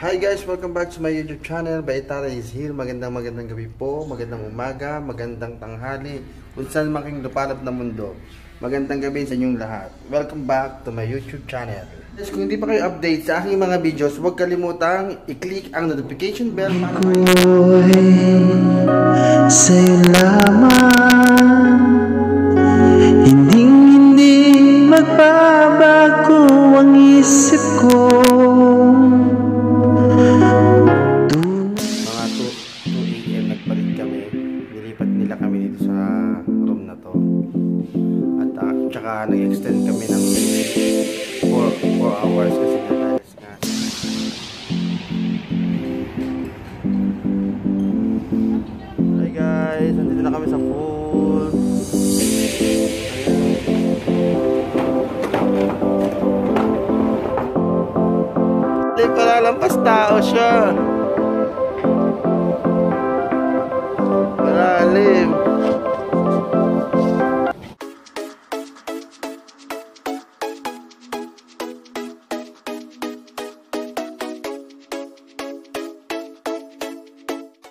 Hi guys, welcome back to my YouTube channel. Baitara is here. Magandang magandang gabi po, magandang umaga, magandang tanghali, kung saan making lupalap na mundo. Magandang gabi sa inyong lahat. Welcome back to my YouTube channel. Guys, kung hindi pa kayo update sa aking mga videos, huwag kalimutang i-click ang notification bell para sa'yo dito sa room na to. At uh, tsaka nag-extend kami ng 4, 4 hours kasi nga nga. Hi guys, nandito na kami sa pool. Ay, palalampas tao siya.